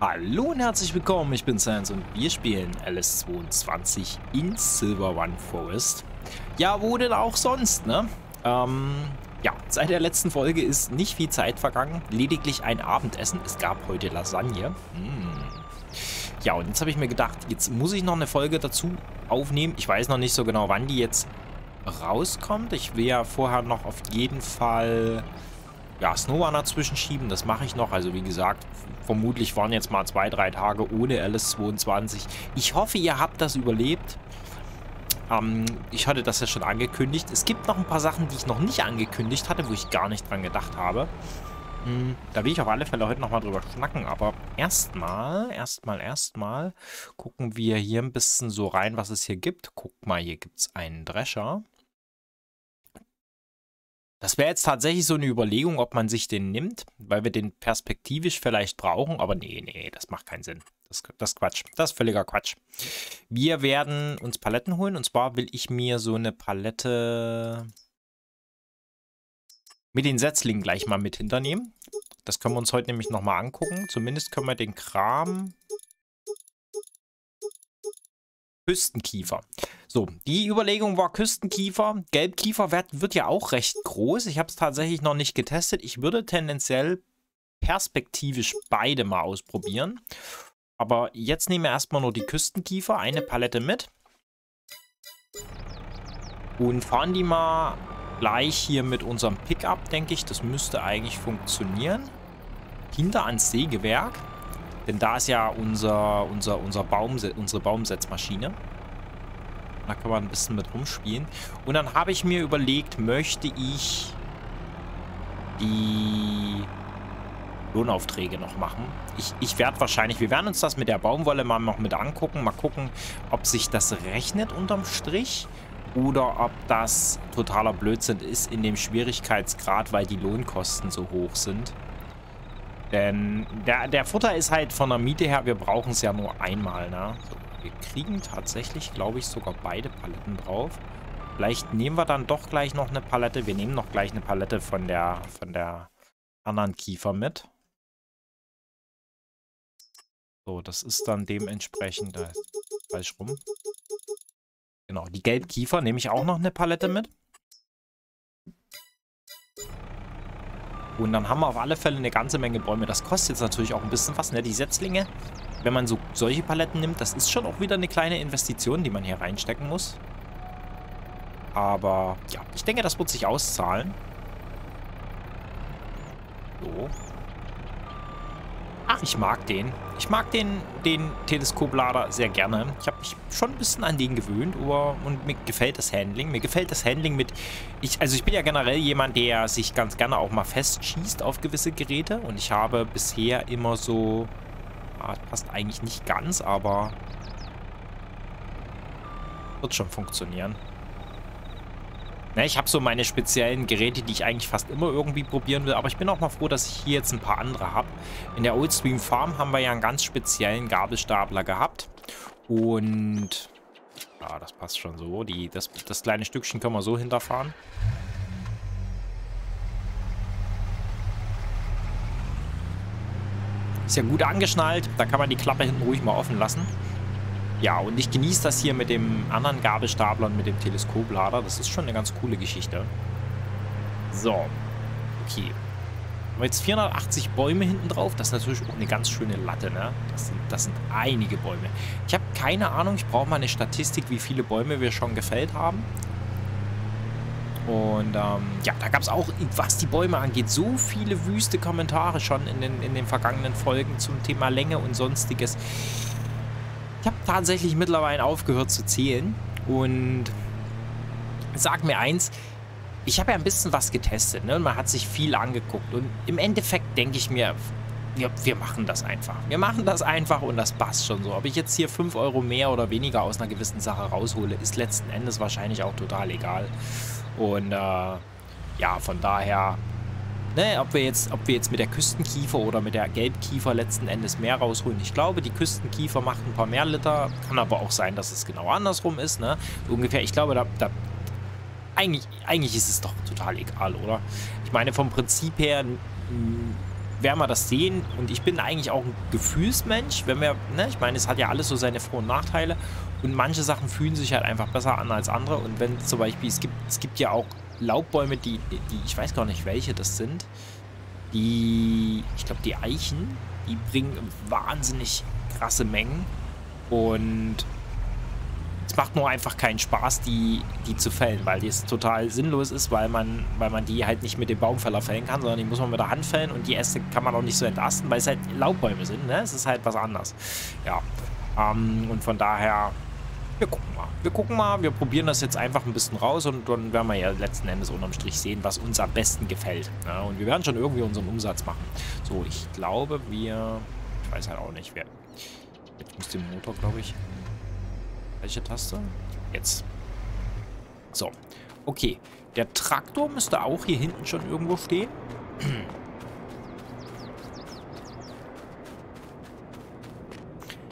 Hallo und herzlich willkommen, ich bin Sans und wir spielen LS22 in Silver One Forest. Ja, wo denn auch sonst, ne? Ähm, ja, seit der letzten Folge ist nicht viel Zeit vergangen, lediglich ein Abendessen. Es gab heute Lasagne. Mmh. Ja, und jetzt habe ich mir gedacht, jetzt muss ich noch eine Folge dazu aufnehmen. Ich weiß noch nicht so genau, wann die jetzt rauskommt. Ich will ja vorher noch auf jeden Fall ja, Snowrunner zwischenschieben. Das mache ich noch. Also wie gesagt, vermutlich waren jetzt mal zwei, drei Tage ohne LS22. Ich hoffe, ihr habt das überlebt. Ähm, ich hatte das ja schon angekündigt. Es gibt noch ein paar Sachen, die ich noch nicht angekündigt hatte, wo ich gar nicht dran gedacht habe. Hm, da will ich auf alle Fälle heute nochmal drüber schnacken. Aber erstmal, erstmal, erstmal gucken wir hier ein bisschen so rein, was es hier gibt. Guck mal, hier gibt es einen Drescher. Das wäre jetzt tatsächlich so eine Überlegung, ob man sich den nimmt, weil wir den perspektivisch vielleicht brauchen. Aber nee, nee, das macht keinen Sinn. Das, das ist Quatsch. Das ist völliger Quatsch. Wir werden uns Paletten holen. Und zwar will ich mir so eine Palette mit den Setzlingen gleich mal mit hinternehmen. Das können wir uns heute nämlich nochmal angucken. Zumindest können wir den Kram Küstenkiefer. So, die Überlegung war Küstenkiefer. Gelbkiefer wird, wird ja auch recht groß. Ich habe es tatsächlich noch nicht getestet. Ich würde tendenziell perspektivisch beide mal ausprobieren. Aber jetzt nehmen wir erstmal nur die Küstenkiefer, eine Palette mit. Und fahren die mal gleich hier mit unserem Pickup, denke ich. Das müsste eigentlich funktionieren. Hinter ans Sägewerk. Denn da ist ja unser, unser, unser Baum, unsere Baumsetzmaschine. Da kann man ein bisschen mit rumspielen. Und dann habe ich mir überlegt, möchte ich die Lohnaufträge noch machen. Ich, ich werde wahrscheinlich, wir werden uns das mit der Baumwolle mal noch mit angucken. Mal gucken, ob sich das rechnet unterm Strich oder ob das totaler Blödsinn ist in dem Schwierigkeitsgrad, weil die Lohnkosten so hoch sind. Denn der, der Futter ist halt von der Miete her, wir brauchen es ja nur einmal, ne? So, wir kriegen tatsächlich, glaube ich, sogar beide Paletten drauf. Vielleicht nehmen wir dann doch gleich noch eine Palette. Wir nehmen noch gleich eine Palette von der, von der anderen Kiefer mit. So, das ist dann dementsprechend falsch rum. Genau, die Gelbkiefer nehme ich auch noch eine Palette mit. Und dann haben wir auf alle Fälle eine ganze Menge Bäume. Das kostet jetzt natürlich auch ein bisschen was, ne? Die Setzlinge, wenn man so solche Paletten nimmt, das ist schon auch wieder eine kleine Investition, die man hier reinstecken muss. Aber ja, ich denke, das wird sich auszahlen. So. Ach, ich mag den. Ich mag den, den Teleskoplader sehr gerne. Ich habe mich schon ein bisschen an den gewöhnt aber, und mir gefällt das Handling. Mir gefällt das Handling mit... Ich, also ich bin ja generell jemand, der sich ganz gerne auch mal festschießt auf gewisse Geräte. Und ich habe bisher immer so... Ah, passt eigentlich nicht ganz, aber... Wird schon funktionieren. Ne, ich habe so meine speziellen Geräte, die ich eigentlich fast immer irgendwie probieren will. Aber ich bin auch mal froh, dass ich hier jetzt ein paar andere habe. In der Oldstream Farm haben wir ja einen ganz speziellen Gabelstapler gehabt. Und... Ja, das passt schon so. Die, das, das kleine Stückchen können wir so hinterfahren. Ist ja gut angeschnallt. Da kann man die Klappe hinten ruhig mal offen lassen. Ja, und ich genieße das hier mit dem anderen Gabelstapler und mit dem Teleskoplader. Das ist schon eine ganz coole Geschichte. So. Okay. Haben wir jetzt 480 Bäume hinten drauf. Das ist natürlich auch eine ganz schöne Latte, ne? Das sind, das sind einige Bäume. Ich habe keine Ahnung. Ich brauche mal eine Statistik, wie viele Bäume wir schon gefällt haben. Und ähm, ja, da gab es auch, was die Bäume angeht, so viele wüste Kommentare schon in den, in den vergangenen Folgen zum Thema Länge und sonstiges. Ich habe tatsächlich mittlerweile aufgehört zu zählen und sag mir eins, ich habe ja ein bisschen was getestet ne? man hat sich viel angeguckt und im Endeffekt denke ich mir, wir, wir machen das einfach. Wir machen das einfach und das passt schon so. Ob ich jetzt hier 5 Euro mehr oder weniger aus einer gewissen Sache raushole, ist letzten Endes wahrscheinlich auch total egal. Und äh, ja, von daher Ne, ob wir jetzt, ob wir jetzt mit der Küstenkiefer oder mit der Gelbkiefer letzten Endes mehr rausholen. Ich glaube, die Küstenkiefer macht ein paar mehr Liter. Kann aber auch sein, dass es genau andersrum ist. Ne? Ungefähr, ich glaube, da, da eigentlich, eigentlich ist es doch total egal, oder? Ich meine, vom Prinzip her werden wir das sehen. Und ich bin eigentlich auch ein Gefühlsmensch, wenn wir, ne, ich meine, es hat ja alles so seine Vor- und Nachteile. Und manche Sachen fühlen sich halt einfach besser an als andere. Und wenn zum Beispiel, es gibt, es gibt ja auch Laubbäume, die, die, ich weiß gar nicht, welche das sind. Die, ich glaube, die Eichen, die bringen wahnsinnig krasse Mengen. Und es macht nur einfach keinen Spaß, die, die zu fällen, weil das total sinnlos ist, weil man, weil man die halt nicht mit dem Baumfäller fällen kann, sondern die muss man mit der Hand fällen und die Äste kann man auch nicht so entlasten, weil es halt Laubbäume sind, ne? Es ist halt was anderes. Ja. Ähm, und von daher, wir gucken mal. Wir gucken mal, wir probieren das jetzt einfach ein bisschen raus und dann werden wir ja letzten Endes unterm Strich sehen, was uns am besten gefällt. Ja, und wir werden schon irgendwie unseren Umsatz machen. So, ich glaube, wir... Ich weiß halt auch nicht, wer... Jetzt muss den Motor, glaube ich... Welche Taste? Jetzt. So. Okay. Der Traktor müsste auch hier hinten schon irgendwo stehen.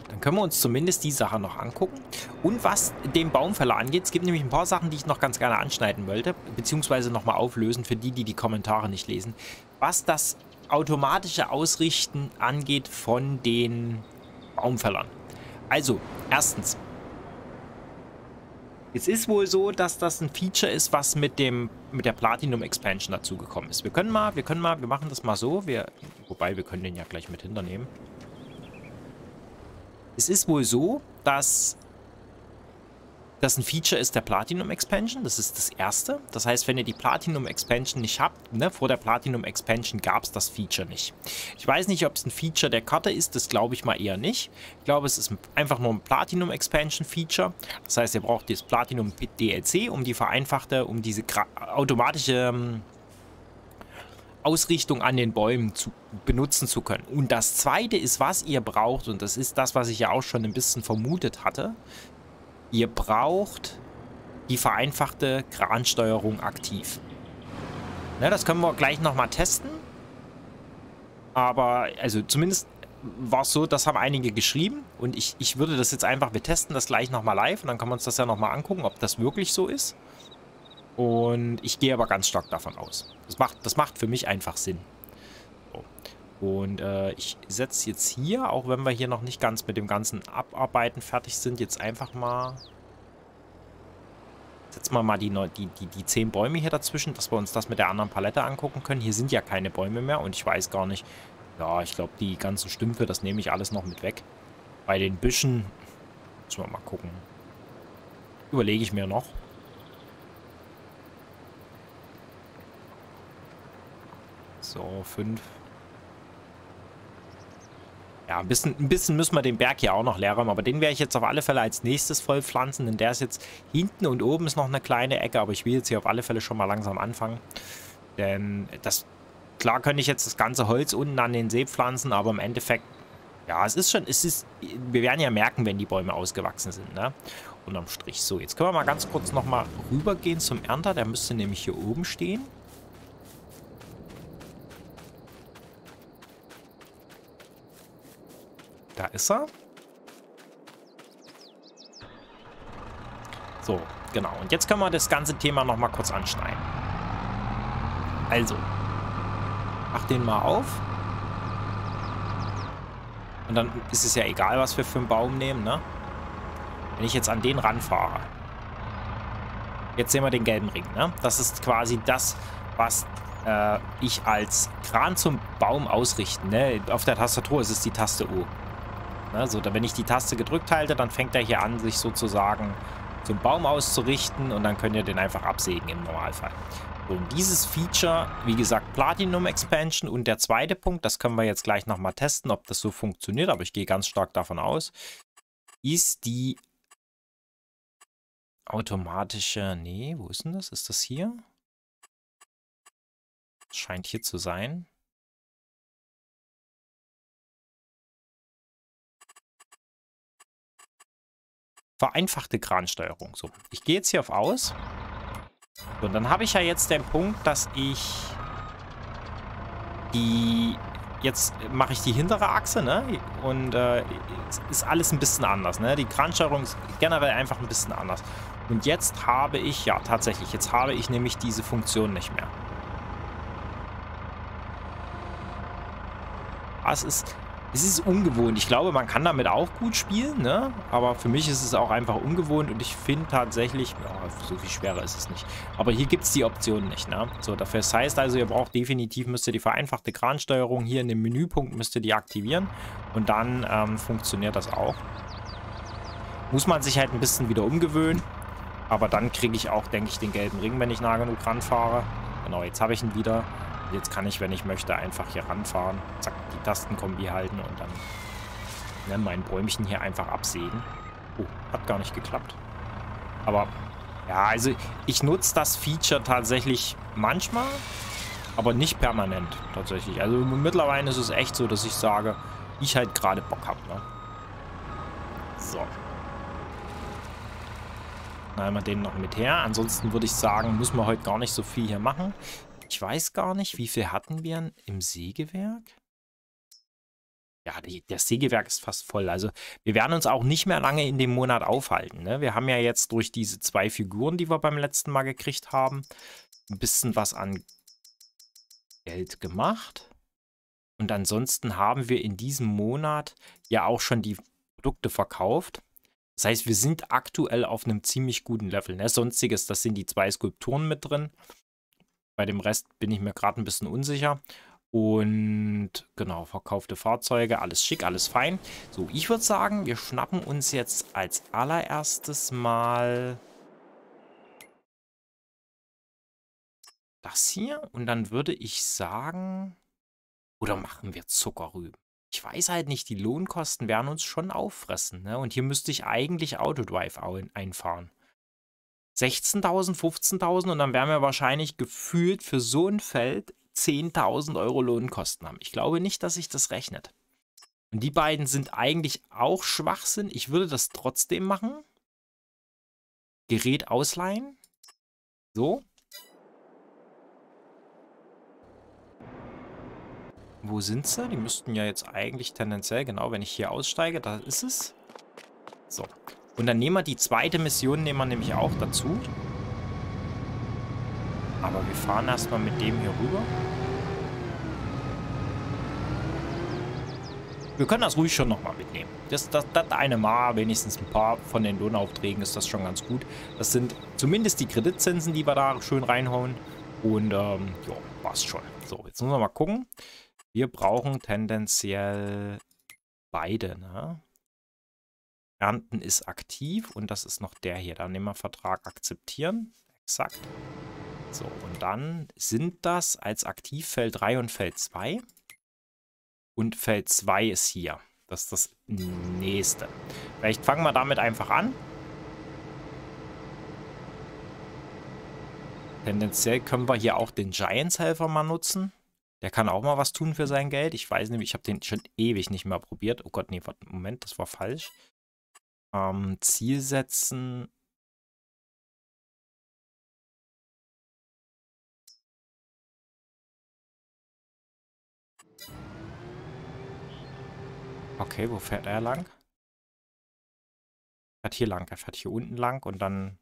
Dann können wir uns zumindest die Sache noch angucken. Und was den Baumfäller angeht, es gibt nämlich ein paar Sachen, die ich noch ganz gerne anschneiden wollte, beziehungsweise nochmal auflösen für die, die die Kommentare nicht lesen. Was das automatische Ausrichten angeht von den Baumfällern. Also, erstens, es ist wohl so, dass das ein Feature ist, was mit dem mit der Platinum Expansion dazugekommen ist. Wir können mal, wir können mal, wir machen das mal so. Wir, wobei, wir können den ja gleich mit hinternehmen. Es ist wohl so, dass das ein Feature ist der Platinum Expansion. Das ist das erste. Das heißt, wenn ihr die Platinum Expansion nicht habt, ne, vor der Platinum Expansion gab es das Feature nicht. Ich weiß nicht, ob es ein Feature der Karte ist. Das glaube ich mal eher nicht. Ich glaube, es ist einfach nur ein Platinum Expansion Feature. Das heißt, ihr braucht das Platinum DLC, um die vereinfachte, um diese automatische ähm, Ausrichtung an den Bäumen zu benutzen zu können. Und das zweite ist, was ihr braucht, und das ist das, was ich ja auch schon ein bisschen vermutet hatte, Ihr braucht die vereinfachte Kransteuerung aktiv. Ne, das können wir gleich nochmal testen. Aber, also zumindest war es so, das haben einige geschrieben. Und ich, ich würde das jetzt einfach, wir testen das gleich nochmal live. Und dann können wir uns das ja nochmal angucken, ob das wirklich so ist. Und ich gehe aber ganz stark davon aus. Das macht, das macht für mich einfach Sinn. Und äh, ich setze jetzt hier, auch wenn wir hier noch nicht ganz mit dem ganzen Abarbeiten fertig sind, jetzt einfach mal... Setzen wir mal die, die, die, die 10 Bäume hier dazwischen, dass wir uns das mit der anderen Palette angucken können. Hier sind ja keine Bäume mehr und ich weiß gar nicht... Ja, ich glaube, die ganzen Stümpfe, das nehme ich alles noch mit weg. Bei den Büschen... Müssen wir mal gucken. Überlege ich mir noch. So, 5... Ja, ein bisschen, ein bisschen müssen wir den Berg hier auch noch leer räumen, aber den werde ich jetzt auf alle Fälle als nächstes voll pflanzen, denn der ist jetzt hinten und oben ist noch eine kleine Ecke, aber ich will jetzt hier auf alle Fälle schon mal langsam anfangen. Denn das, klar könnte ich jetzt das ganze Holz unten an den See pflanzen, aber im Endeffekt, ja, es ist schon, es ist, wir werden ja merken, wenn die Bäume ausgewachsen sind, ne? Unterm Strich. So, jetzt können wir mal ganz kurz nochmal rübergehen zum Ernter, der müsste nämlich hier oben stehen. Da ist er. So, genau. Und jetzt können wir das ganze Thema nochmal kurz anschneiden. Also, mach den mal auf. Und dann ist es ja egal, was wir für einen Baum nehmen, ne? Wenn ich jetzt an den ranfahre. Jetzt sehen wir den gelben Ring, ne? Das ist quasi das, was äh, ich als Kran zum Baum ausrichten, ne? Auf der Tastatur ist es die Taste U. Ne, so, wenn ich die Taste gedrückt halte, dann fängt er hier an, sich sozusagen zum Baum auszurichten und dann könnt ihr den einfach absägen im Normalfall. Und dieses Feature, wie gesagt, Platinum Expansion und der zweite Punkt, das können wir jetzt gleich nochmal testen, ob das so funktioniert, aber ich gehe ganz stark davon aus, ist die automatische, nee, wo ist denn das? Ist das hier? Scheint hier zu sein. Vereinfachte Kransteuerung. So, ich gehe jetzt hier auf Aus. So, und dann habe ich ja jetzt den Punkt, dass ich die... Jetzt mache ich die hintere Achse, ne? Und äh, ist alles ein bisschen anders, ne? Die Kransteuerung ist generell einfach ein bisschen anders. Und jetzt habe ich, ja tatsächlich, jetzt habe ich nämlich diese Funktion nicht mehr. Ja, es ist, es ist ungewohnt. Ich glaube, man kann damit auch gut spielen, ne? Aber für mich ist es auch einfach ungewohnt und ich finde tatsächlich, ja, so viel schwerer ist es nicht. Aber hier gibt es die Option nicht, ne? So, dafür das heißt also, ihr braucht definitiv, müsst ihr die vereinfachte Kransteuerung hier in dem Menüpunkt, müsst ihr die aktivieren und dann ähm, funktioniert das auch. Muss man sich halt ein bisschen wieder umgewöhnen. Aber dann kriege ich auch, denke ich, den gelben Ring, wenn ich nah genug ranfahre. Genau, jetzt habe ich ihn wieder. Jetzt kann ich, wenn ich möchte, einfach hier ranfahren. Zack, die Tastenkombi halten und dann ne, mein Bäumchen hier einfach absägen. Oh, hat gar nicht geklappt. Aber, ja, also ich nutze das Feature tatsächlich manchmal, aber nicht permanent tatsächlich. Also mittlerweile ist es echt so, dass ich sage, ich halt gerade Bock habe. Ne? So. Nehmen wir den noch mit her. Ansonsten würde ich sagen, müssen wir heute gar nicht so viel hier machen. Ich weiß gar nicht, wie viel hatten wir im Sägewerk? Ja, die, das Sägewerk ist fast voll. Also wir werden uns auch nicht mehr lange in dem Monat aufhalten. Ne? Wir haben ja jetzt durch diese zwei Figuren, die wir beim letzten Mal gekriegt haben, ein bisschen was an Geld gemacht. Und ansonsten haben wir in diesem Monat ja auch schon die Produkte verkauft. Das heißt, wir sind aktuell auf einem ziemlich guten Level. Ne? Sonstiges, das sind die zwei Skulpturen mit drin. Bei dem Rest bin ich mir gerade ein bisschen unsicher. Und genau, verkaufte Fahrzeuge, alles schick, alles fein. So, ich würde sagen, wir schnappen uns jetzt als allererstes mal das hier. Und dann würde ich sagen, oder machen wir Zuckerrüben? Ich weiß halt nicht, die Lohnkosten werden uns schon auffressen. Ne? Und hier müsste ich eigentlich Autodrive einfahren. 16.000, 15.000 und dann werden wir wahrscheinlich gefühlt für so ein Feld 10.000 Euro Lohnkosten haben. Ich glaube nicht, dass sich das rechnet. Und die beiden sind eigentlich auch Schwachsinn. Ich würde das trotzdem machen. Gerät ausleihen. So. Wo sind sie? Die müssten ja jetzt eigentlich tendenziell, genau, wenn ich hier aussteige, da ist es. So. Und dann nehmen wir die zweite Mission, nehmen wir nämlich auch dazu. Aber wir fahren erstmal mit dem hier rüber. Wir können das ruhig schon nochmal mitnehmen. Das, das, das eine Mal, wenigstens ein paar von den Lohnaufträgen, ist das schon ganz gut. Das sind zumindest die Kreditzinsen, die wir da schön reinhauen. Und ähm, ja, passt schon. So, jetzt müssen wir mal gucken. Wir brauchen tendenziell beide, ne? Ernten ist aktiv und das ist noch der hier. Dann nehmen wir Vertrag akzeptieren. Exakt. So, und dann sind das als aktiv Feld 3 und Feld 2. Und Feld 2 ist hier. Das ist das nächste. Vielleicht fangen wir damit einfach an. Tendenziell können wir hier auch den Giants-Helfer mal nutzen. Der kann auch mal was tun für sein Geld. Ich weiß nämlich, ich habe den schon ewig nicht mehr probiert. Oh Gott, nee, warte, Moment, das war falsch. Ähm, Ziel setzen. Okay, wo fährt er lang? Er fährt hier lang, er fährt hier unten lang und dann...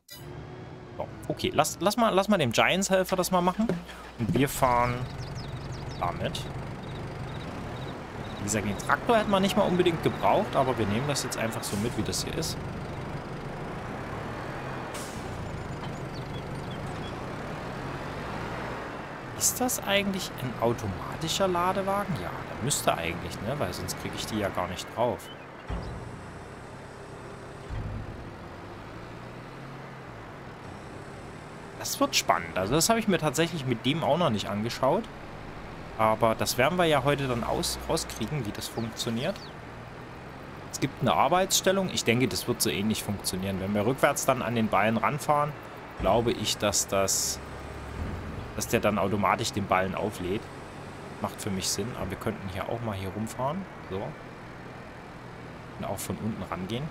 So, okay, lass, lass, mal, lass mal dem Giants-Helfer das mal machen. Und wir fahren damit. Wie gesagt, den Traktor hätte man nicht mal unbedingt gebraucht, aber wir nehmen das jetzt einfach so mit, wie das hier ist. Ist das eigentlich ein automatischer Ladewagen? Ja, der müsste eigentlich, ne? Weil sonst kriege ich die ja gar nicht drauf. Das wird spannend. Also das habe ich mir tatsächlich mit dem auch noch nicht angeschaut. Aber das werden wir ja heute dann aus, rauskriegen, wie das funktioniert. Es gibt eine Arbeitsstellung. Ich denke, das wird so ähnlich funktionieren. Wenn wir rückwärts dann an den Ballen ranfahren, glaube ich, dass das, dass der dann automatisch den Ballen auflädt. Macht für mich Sinn. Aber wir könnten hier auch mal hier rumfahren. So. Und auch von unten rangehen.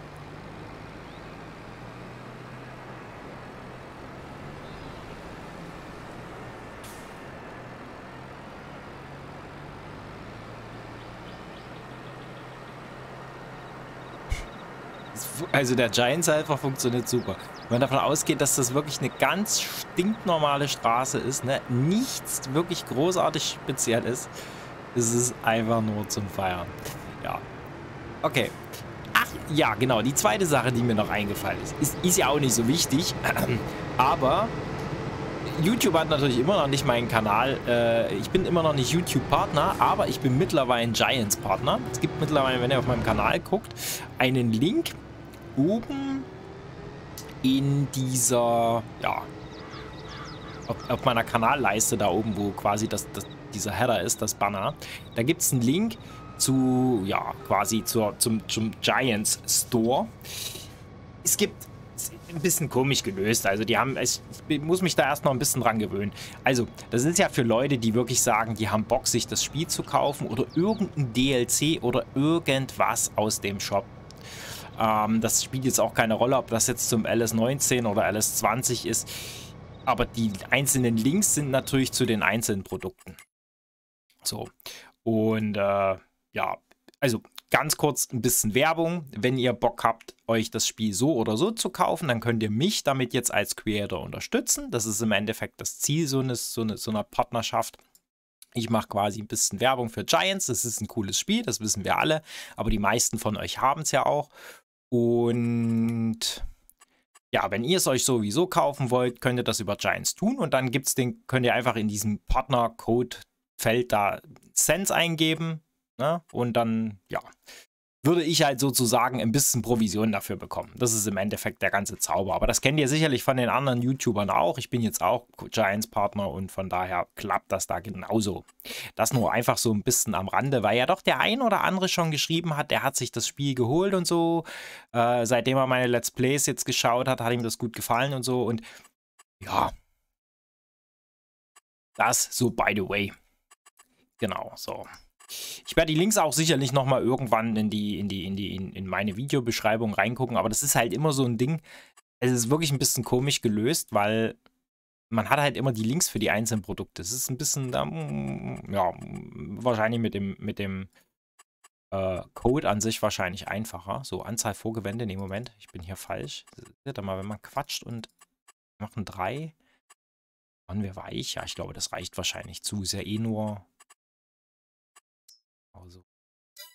Also der Giants einfach funktioniert super. Wenn man davon ausgeht, dass das wirklich eine ganz stinknormale Straße ist, ne? nichts wirklich großartig speziell ist, Es ist einfach nur zum Feiern. Ja. Okay. Ach, ja, genau. Die zweite Sache, die mir noch eingefallen ist, ist, ist ja auch nicht so wichtig. Aber YouTube hat natürlich immer noch nicht meinen Kanal. Äh, ich bin immer noch nicht YouTube-Partner, aber ich bin mittlerweile ein Giants-Partner. Es gibt mittlerweile, wenn ihr auf meinem Kanal guckt, einen Link oben in dieser, ja, auf, auf meiner Kanalleiste da oben, wo quasi das, das, dieser Header ist, das Banner. Da gibt es einen Link zu, ja, quasi zur, zum, zum Giants Store. Es gibt ein bisschen komisch gelöst. Also die haben, ich, ich muss mich da erst noch ein bisschen dran gewöhnen. Also, das ist ja für Leute, die wirklich sagen, die haben Bock, sich das Spiel zu kaufen oder irgendein DLC oder irgendwas aus dem Shop. Ähm, das spielt jetzt auch keine Rolle, ob das jetzt zum LS19 oder LS20 ist. Aber die einzelnen Links sind natürlich zu den einzelnen Produkten. So. Und äh, ja, also ganz kurz ein bisschen Werbung. Wenn ihr Bock habt, euch das Spiel so oder so zu kaufen, dann könnt ihr mich damit jetzt als Creator unterstützen. Das ist im Endeffekt das Ziel so, eines, so, eine, so einer Partnerschaft. Ich mache quasi ein bisschen Werbung für Giants. Das ist ein cooles Spiel, das wissen wir alle. Aber die meisten von euch haben es ja auch. Und ja, wenn ihr es euch sowieso kaufen wollt, könnt ihr das über Giants tun. Und dann gibt's den, könnt ihr einfach in diesem Partner-Code-Feld da Sense eingeben. Ne? Und dann, ja, würde ich halt sozusagen ein bisschen Provision dafür bekommen. Das ist im Endeffekt der ganze Zauber. Aber das kennt ihr sicherlich von den anderen YouTubern auch. Ich bin jetzt auch Giants-Partner und von daher klappt das da genauso. Das nur einfach so ein bisschen am Rande, weil ja doch der ein oder andere schon geschrieben hat, der hat sich das Spiel geholt und so. Äh, seitdem er meine Let's Plays jetzt geschaut hat, hat ihm das gut gefallen und so. Und ja, das so by the way. Genau, so. Ich werde die Links auch sicherlich nochmal irgendwann in die, in die, in die, in, in meine Videobeschreibung reingucken, aber das ist halt immer so ein Ding. Es ist wirklich ein bisschen komisch gelöst, weil man hat halt immer die Links für die einzelnen Produkte. Es ist ein bisschen, ja, wahrscheinlich mit dem, mit dem äh, Code an sich wahrscheinlich einfacher. So, Anzahl Vorgewände, nee, Moment, ich bin hier falsch. Seht mal, wenn man quatscht und machen drei, waren wir weich? Ja, ich glaube, das reicht wahrscheinlich zu. Ist ja eh nur Genau so.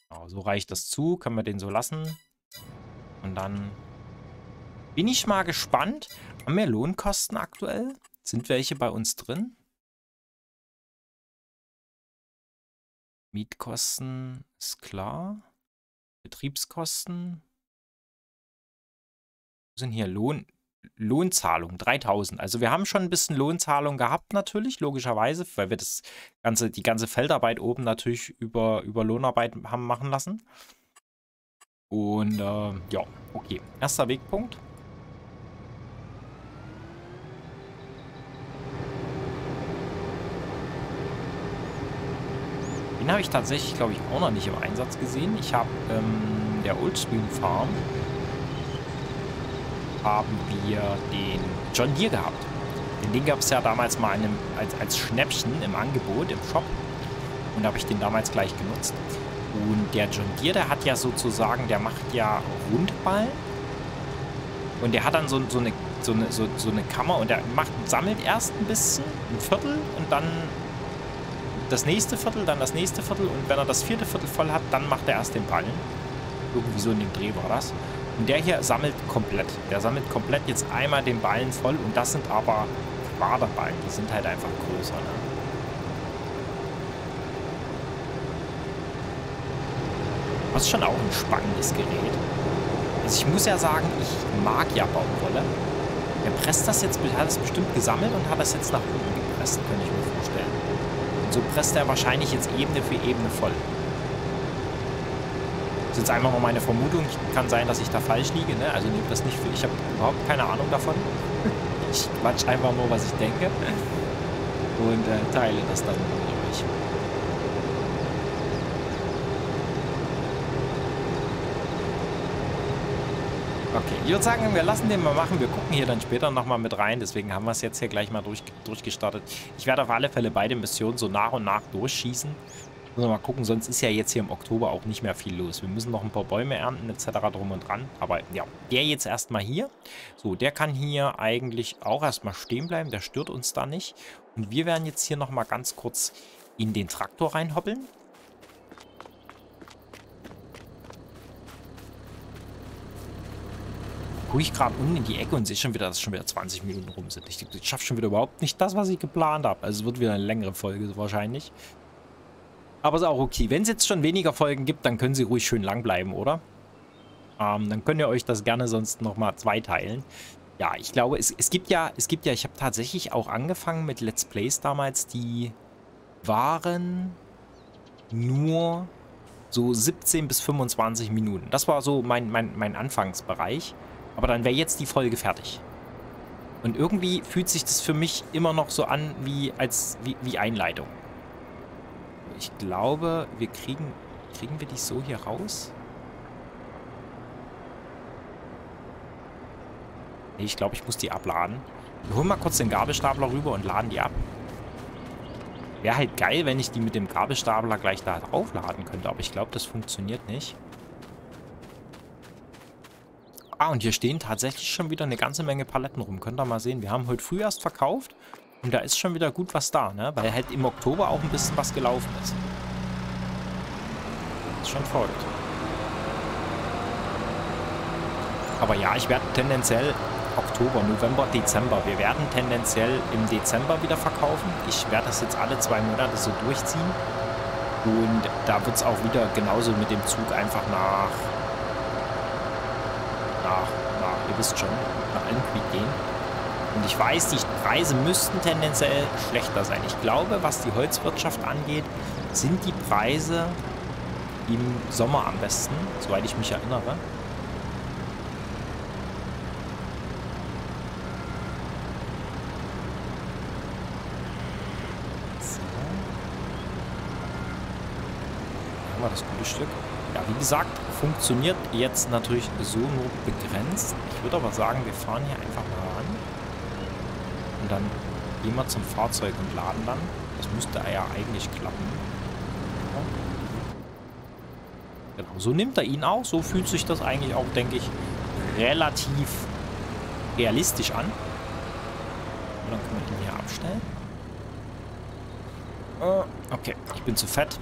Genau, so reicht das zu. Können wir den so lassen. Und dann bin ich mal gespannt. Haben wir Lohnkosten aktuell? Sind welche bei uns drin? Mietkosten ist klar. Betriebskosten. Sind hier Lohn? Lohnzahlung, 3000. Also wir haben schon ein bisschen Lohnzahlung gehabt natürlich, logischerweise, weil wir das ganze, die ganze Feldarbeit oben natürlich über, über Lohnarbeit haben machen lassen. Und äh, ja, okay. Erster Wegpunkt. Den habe ich tatsächlich, glaube ich, auch noch nicht im Einsatz gesehen. Ich habe ähm, der Oldstream Farm haben wir den John Deere gehabt. Den gab es ja damals mal einem, als, als Schnäppchen im Angebot, im Shop. Und da habe ich den damals gleich genutzt. Und der John Deere, der hat ja sozusagen, der macht ja Rundball. Und der hat dann so, so, eine, so, eine, so, so eine Kammer und der macht, sammelt erst ein bisschen, ein Viertel und dann das nächste Viertel, dann das nächste Viertel und wenn er das vierte Viertel voll hat, dann macht er erst den Ballen. Irgendwie so in dem Dreh war das. Und der hier sammelt komplett. Der sammelt komplett jetzt einmal den Ballen voll. Und das sind aber Quaderballen. Die sind halt einfach größer. Ne? Das ist schon auch ein spannendes Gerät. Also ich muss ja sagen, ich mag ja Baumwolle. Er presst das jetzt, hat es bestimmt gesammelt und hat das jetzt nach unten gepresst, könnte ich mir vorstellen. Und so presst er wahrscheinlich jetzt Ebene für Ebene voll. Jetzt einfach mal meine Vermutung. Kann sein, dass ich da falsch liege. Ne? Also nehmt das nicht für... Ich habe überhaupt keine Ahnung davon. Ich quatsch einfach nur, was ich denke. Und äh, teile das dann mit euch. Okay, ich würde sagen, wir lassen den mal machen. Wir gucken hier dann später nochmal mit rein. Deswegen haben wir es jetzt hier gleich mal durch, durchgestartet. Ich werde auf alle Fälle beide Missionen so nach und nach durchschießen. Müssen wir mal gucken, sonst ist ja jetzt hier im Oktober auch nicht mehr viel los. Wir müssen noch ein paar Bäume ernten etc. drum und dran. Aber ja, der jetzt erstmal hier. So, der kann hier eigentlich auch erstmal stehen bleiben. Der stört uns da nicht. Und wir werden jetzt hier nochmal ganz kurz in den Traktor reinhoppeln. gucke ich gerade unten in die Ecke und sehe schon wieder, dass schon wieder 20 Minuten rum sind. Ich, ich schaffe schon wieder überhaupt nicht das, was ich geplant habe. Also es wird wieder eine längere Folge wahrscheinlich. Aber ist auch okay. Wenn es jetzt schon weniger Folgen gibt, dann können sie ruhig schön lang bleiben, oder? Ähm, dann könnt ihr euch das gerne sonst nochmal zweiteilen. Ja, ich glaube, es, es gibt ja, es gibt ja, ich habe tatsächlich auch angefangen mit Let's Plays damals, die waren nur so 17 bis 25 Minuten. Das war so mein, mein, mein Anfangsbereich. Aber dann wäre jetzt die Folge fertig. Und irgendwie fühlt sich das für mich immer noch so an wie, als, wie, wie Einleitung. Ich glaube, wir kriegen... Kriegen wir die so hier raus? Nee, ich glaube, ich muss die abladen. Wir holen mal kurz den Gabelstapler rüber und laden die ab. Wäre halt geil, wenn ich die mit dem Gabelstapler gleich da aufladen könnte. Aber ich glaube, das funktioniert nicht. Ah, und hier stehen tatsächlich schon wieder eine ganze Menge Paletten rum. Könnt ihr mal sehen. Wir haben heute früh erst verkauft. Und da ist schon wieder gut was da, ne? Weil halt im Oktober auch ein bisschen was gelaufen ist. Ist schon verrückt. Aber ja, ich werde tendenziell Oktober, November, Dezember. Wir werden tendenziell im Dezember wieder verkaufen. Ich werde das jetzt alle zwei Monate so durchziehen. Und da wird es auch wieder genauso mit dem Zug einfach nach nach, nach ihr wisst schon, nach Elmcreek gehen. Und ich weiß, die Preise müssten tendenziell schlechter sein. Ich glaube, was die Holzwirtschaft angeht, sind die Preise im Sommer am besten, soweit ich mich erinnere. Haben wir das gute Stück. Ja, wie gesagt, funktioniert jetzt natürlich so nur begrenzt. Ich würde aber sagen, wir fahren hier einfach mal dann gehen wir zum Fahrzeug und laden dann. Das müsste ja eigentlich klappen. Genau, so nimmt er ihn auch. So fühlt sich das eigentlich auch, denke ich, relativ realistisch an. Und dann können wir ihn hier abstellen. Äh, okay, ich bin zu fett.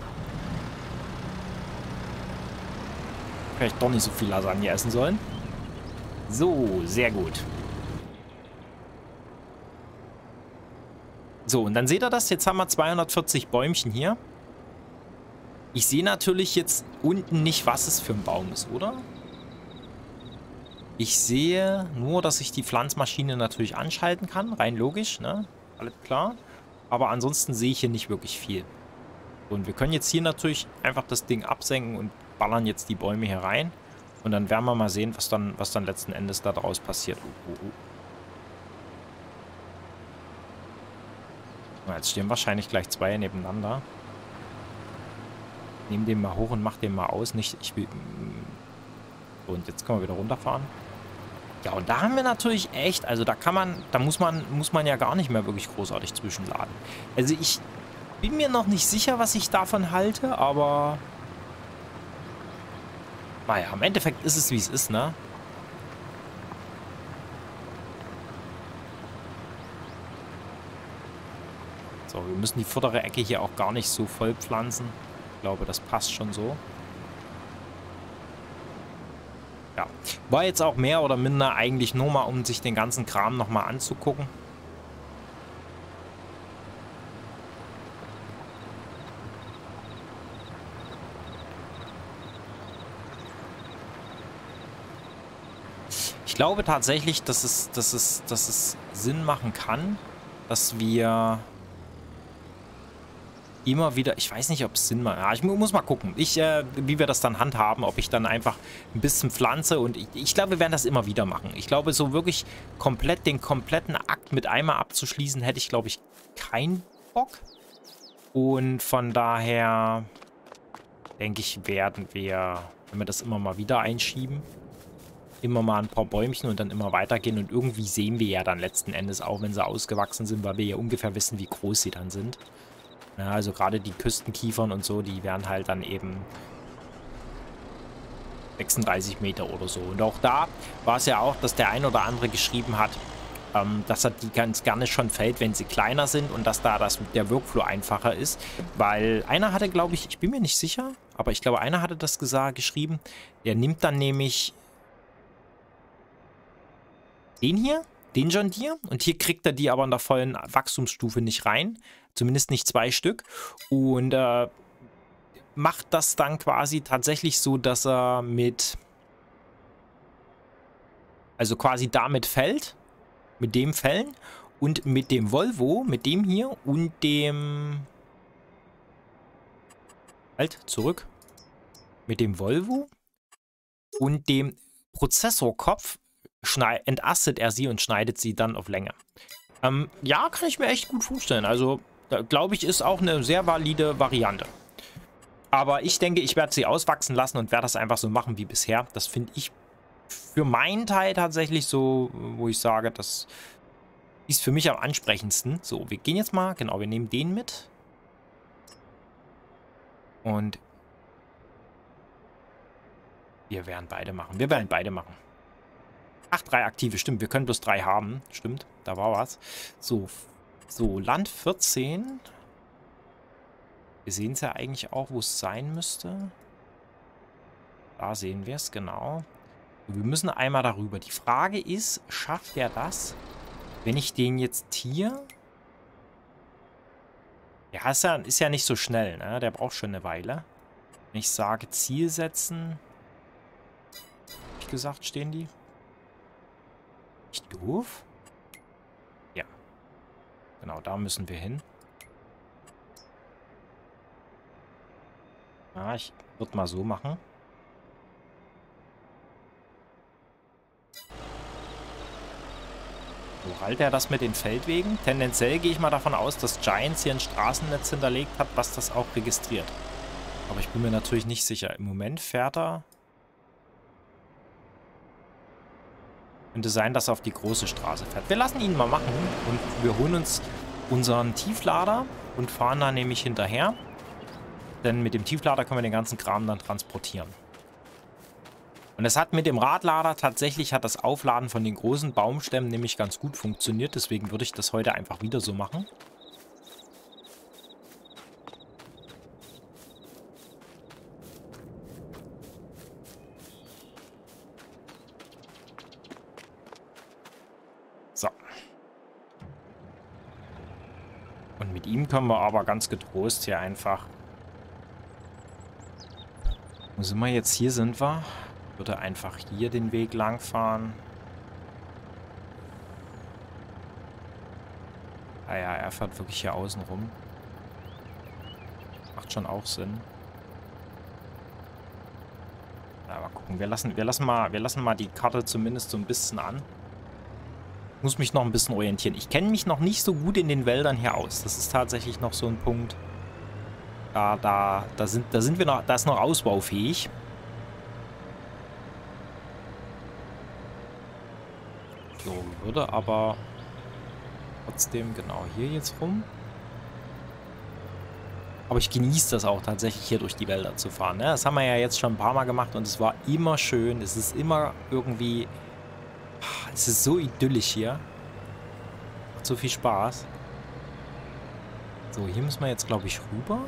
Vielleicht doch nicht so viel Lasagne essen sollen. So, sehr gut. So, und dann seht ihr das. Jetzt haben wir 240 Bäumchen hier. Ich sehe natürlich jetzt unten nicht, was es für ein Baum ist, oder? Ich sehe nur, dass ich die Pflanzmaschine natürlich anschalten kann. Rein logisch, ne? Alles klar. Aber ansonsten sehe ich hier nicht wirklich viel. Und wir können jetzt hier natürlich einfach das Ding absenken und ballern jetzt die Bäume hier rein. Und dann werden wir mal sehen, was dann, was dann letzten Endes da draus passiert. Uh, uh, uh. Jetzt stehen wahrscheinlich gleich zwei nebeneinander. Nehmen den mal hoch und mach den mal aus. Nicht, ich will... Mm. Und jetzt können wir wieder runterfahren. Ja, und da haben wir natürlich echt, also da kann man, da muss man, muss man ja gar nicht mehr wirklich großartig zwischenladen. Also ich bin mir noch nicht sicher, was ich davon halte, aber naja, im Endeffekt ist es, wie es ist, ne? Wir müssen die vordere Ecke hier auch gar nicht so voll pflanzen. Ich glaube, das passt schon so. Ja, war jetzt auch mehr oder minder eigentlich nur mal, um sich den ganzen Kram nochmal anzugucken. glaube tatsächlich, dass es, dass, es, dass es Sinn machen kann, dass wir immer wieder, ich weiß nicht, ob es Sinn macht. Ja, ich muss mal gucken, ich, äh, wie wir das dann handhaben, ob ich dann einfach ein bisschen pflanze und ich, ich, glaube, wir werden das immer wieder machen. Ich glaube, so wirklich komplett den kompletten Akt mit einmal abzuschließen, hätte ich, glaube ich, keinen Bock. Und von daher denke ich, werden wir, wenn wir das immer mal wieder einschieben, immer mal ein paar Bäumchen und dann immer weitergehen. Und irgendwie sehen wir ja dann letzten Endes auch, wenn sie ausgewachsen sind, weil wir ja ungefähr wissen, wie groß sie dann sind. Ja, also gerade die Küstenkiefern und so, die werden halt dann eben 36 Meter oder so. Und auch da war es ja auch, dass der ein oder andere geschrieben hat, ähm, dass er die ganz gerne schon fällt, wenn sie kleiner sind und dass da das, der Workflow einfacher ist. Weil einer hatte, glaube ich, ich bin mir nicht sicher, aber ich glaube, einer hatte das gesagt, geschrieben, der nimmt dann nämlich den hier, den John Deere. Und hier kriegt er die aber in der vollen Wachstumsstufe nicht rein. Zumindest nicht zwei Stück. Und äh, macht das dann quasi tatsächlich so, dass er mit... Also quasi damit fällt. Mit dem fällen. Und mit dem Volvo, mit dem hier und dem... Halt, zurück. Mit dem Volvo und dem Prozessorkopf entastet er sie und schneidet sie dann auf Länge. Ähm, ja, kann ich mir echt gut vorstellen. Also, glaube ich, ist auch eine sehr valide Variante. Aber ich denke, ich werde sie auswachsen lassen und werde das einfach so machen wie bisher. Das finde ich für meinen Teil tatsächlich so, wo ich sage, das ist für mich am ansprechendsten. So, wir gehen jetzt mal, genau, wir nehmen den mit. Und wir werden beide machen. Wir werden beide machen. Ach, drei aktive, stimmt. Wir können bloß drei haben. Stimmt, da war was. So, so Land 14. Wir sehen es ja eigentlich auch, wo es sein müsste. Da sehen wir es, genau. Wir müssen einmal darüber. Die Frage ist, schafft er das, wenn ich den jetzt hier... Ja, ist ja, ist ja nicht so schnell, ne? Der braucht schon eine Weile. Wenn ich sage Ziel setzen... Ich gesagt, stehen die? Ich doof? Genau, da müssen wir hin. Ja, ich würde mal so machen. So, halt er das mit den Feldwegen? Tendenziell gehe ich mal davon aus, dass Giants hier ein Straßennetz hinterlegt hat, was das auch registriert. Aber ich bin mir natürlich nicht sicher. Im Moment fährt er Könnte sein, dass er auf die große Straße fährt. Wir lassen ihn mal machen und wir holen uns unseren Tieflader und fahren da nämlich hinterher. Denn mit dem Tieflader können wir den ganzen Kram dann transportieren. Und es hat mit dem Radlader tatsächlich hat das Aufladen von den großen Baumstämmen nämlich ganz gut funktioniert. Deswegen würde ich das heute einfach wieder so machen. Ihm können wir aber ganz getrost hier einfach... Wo sind wir jetzt? Hier sind wir. Ich würde einfach hier den Weg lang fahren. Ah ja, er fährt wirklich hier außen rum. Macht schon auch Sinn. Ja, mal gucken. Wir lassen, wir, lassen mal, wir lassen mal die Karte zumindest so ein bisschen an muss mich noch ein bisschen orientieren. Ich kenne mich noch nicht so gut in den Wäldern hier aus. Das ist tatsächlich noch so ein Punkt. Da, da, da sind, da sind wir noch, da ist noch ausbaufähig. So, würde aber trotzdem genau hier jetzt rum. Aber ich genieße das auch tatsächlich hier durch die Wälder zu fahren. Ne? Das haben wir ja jetzt schon ein paar Mal gemacht und es war immer schön. Es ist immer irgendwie es ist so idyllisch hier. Macht so viel Spaß. So, hier müssen wir jetzt, glaube ich, rüber.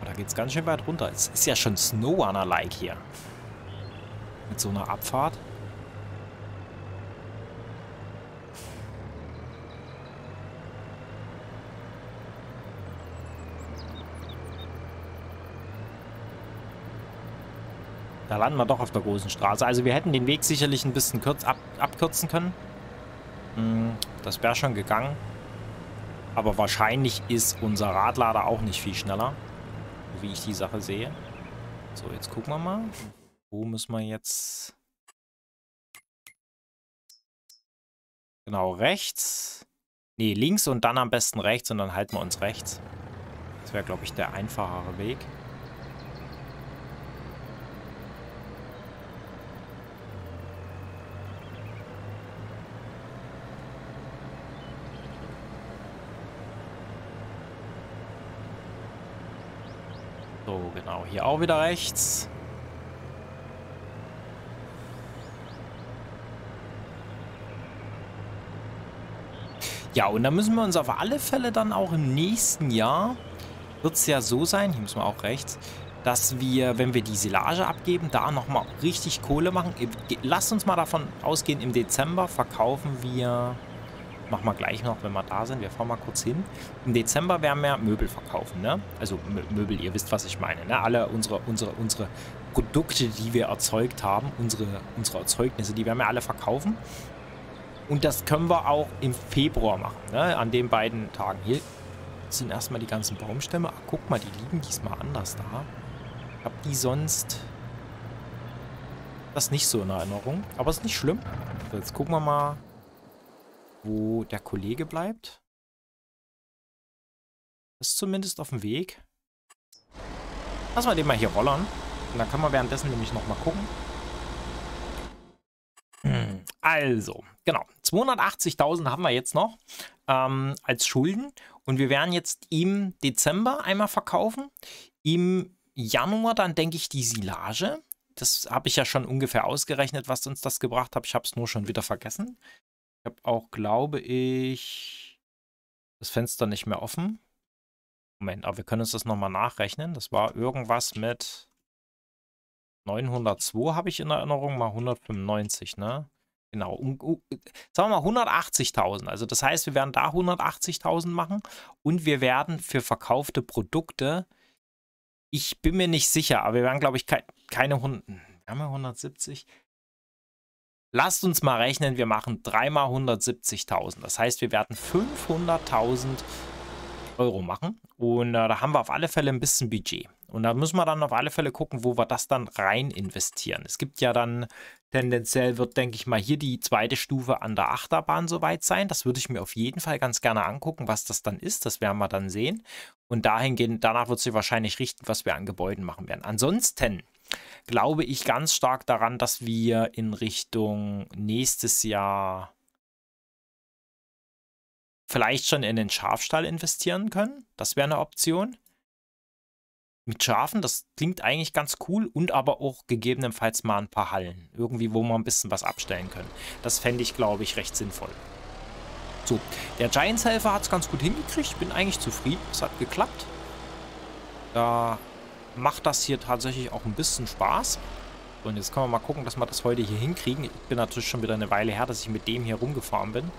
Oh, da geht es ganz schön weit runter. Es ist ja schon Snow Runner-like hier. Mit so einer Abfahrt. Landen wir doch auf der großen Straße. Also wir hätten den Weg sicherlich ein bisschen kurz ab, abkürzen können. Hm, das wäre schon gegangen. Aber wahrscheinlich ist unser Radlader auch nicht viel schneller. Wie ich die Sache sehe. So, jetzt gucken wir mal. Wo müssen wir jetzt... Genau, rechts. Ne, links und dann am besten rechts und dann halten wir uns rechts. Das wäre, glaube ich, der einfachere Weg. Genau, hier auch wieder rechts. Ja, und da müssen wir uns auf alle Fälle dann auch im nächsten Jahr, wird es ja so sein, hier müssen wir auch rechts, dass wir, wenn wir die Silage abgeben, da nochmal richtig Kohle machen. Lasst uns mal davon ausgehen, im Dezember verkaufen wir... Machen wir gleich noch, wenn wir da sind. Wir fahren mal kurz hin. Im Dezember werden wir Möbel verkaufen, ne? Also Möbel, ihr wisst, was ich meine, ne? Alle unsere, unsere, unsere Produkte, die wir erzeugt haben, unsere, unsere Erzeugnisse, die werden wir alle verkaufen. Und das können wir auch im Februar machen, ne? An den beiden Tagen. Hier sind erstmal die ganzen Baumstämme. Ach, guck mal, die liegen diesmal anders da. Ich habe die sonst das nicht so in Erinnerung. Aber ist nicht schlimm. Jetzt gucken wir mal, wo der Kollege bleibt. Ist zumindest auf dem Weg. Lass mal den mal hier rollern. Und dann kann man währenddessen nämlich nochmal gucken. Hm, also, genau. 280.000 haben wir jetzt noch ähm, als Schulden. Und wir werden jetzt im Dezember einmal verkaufen. Im Januar dann, denke ich, die Silage. Das habe ich ja schon ungefähr ausgerechnet, was uns das gebracht hat. Ich habe es nur schon wieder vergessen. Ich habe auch, glaube ich, das Fenster nicht mehr offen. Moment, aber wir können uns das nochmal nachrechnen. Das war irgendwas mit 902 habe ich in Erinnerung, mal 195, ne? Genau, um, um, sagen wir mal 180.000. Also das heißt, wir werden da 180.000 machen und wir werden für verkaufte Produkte, ich bin mir nicht sicher, aber wir werden, glaube ich, ke keine 100, wir haben ja 170. Lasst uns mal rechnen, wir machen dreimal 170.000. Das heißt, wir werden 500.000 Euro machen und äh, da haben wir auf alle Fälle ein bisschen Budget. Und da müssen wir dann auf alle Fälle gucken, wo wir das dann rein investieren. Es gibt ja dann tendenziell, wird, denke ich mal, hier die zweite Stufe an der Achterbahn soweit sein. Das würde ich mir auf jeden Fall ganz gerne angucken, was das dann ist. Das werden wir dann sehen. Und dahingehend, danach wird sich wahrscheinlich richten, was wir an Gebäuden machen werden. Ansonsten glaube ich ganz stark daran, dass wir in Richtung nächstes Jahr vielleicht schon in den Schafstall investieren können. Das wäre eine Option mit Schafen, das klingt eigentlich ganz cool und aber auch gegebenenfalls mal ein paar Hallen. Irgendwie, wo wir ein bisschen was abstellen können. Das fände ich, glaube ich, recht sinnvoll. So, der Giants-Helfer hat es ganz gut hingekriegt. Ich bin eigentlich zufrieden. Es hat geklappt. Da macht das hier tatsächlich auch ein bisschen Spaß. Und jetzt können wir mal gucken, dass wir das heute hier hinkriegen. Ich bin natürlich schon wieder eine Weile her, dass ich mit dem hier rumgefahren bin.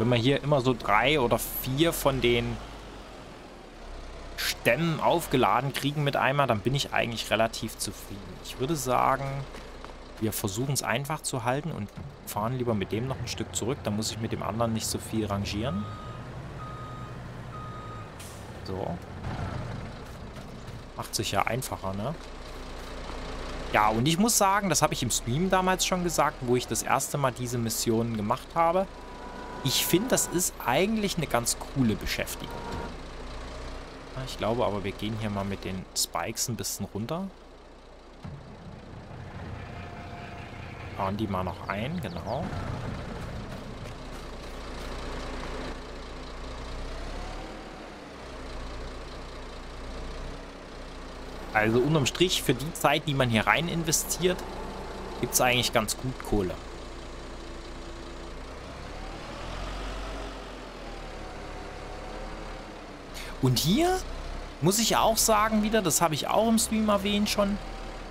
wenn wir hier immer so drei oder vier von den Stämmen aufgeladen kriegen mit einmal, dann bin ich eigentlich relativ zufrieden. Ich würde sagen, wir versuchen es einfach zu halten und fahren lieber mit dem noch ein Stück zurück. Da muss ich mit dem anderen nicht so viel rangieren. So. Macht sich ja einfacher, ne? Ja, und ich muss sagen, das habe ich im Stream damals schon gesagt, wo ich das erste Mal diese Missionen gemacht habe. Ich finde, das ist eigentlich eine ganz coole Beschäftigung. Ich glaube aber, wir gehen hier mal mit den Spikes ein bisschen runter. Fahren die mal noch ein, genau. Also unterm Strich, für die Zeit, die man hier rein investiert, gibt es eigentlich ganz gut Kohle. Und hier muss ich auch sagen wieder, das habe ich auch im Stream erwähnt schon,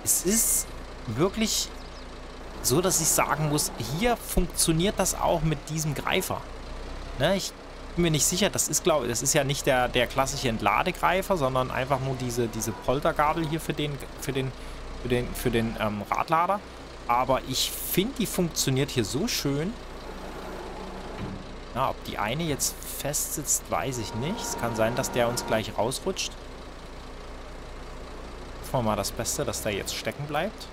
es ist wirklich so, dass ich sagen muss, hier funktioniert das auch mit diesem Greifer. Ne, ich bin mir nicht sicher, das ist glaube das ist ja nicht der, der klassische Entladegreifer, sondern einfach nur diese, diese Poltergabel hier für den, für den, für den, für den ähm, Radlader. Aber ich finde, die funktioniert hier so schön. Na, ob die eine jetzt fest sitzt, weiß ich nicht. Es kann sein, dass der uns gleich rausrutscht. Hoffen wir mal das Beste, dass der jetzt stecken bleibt.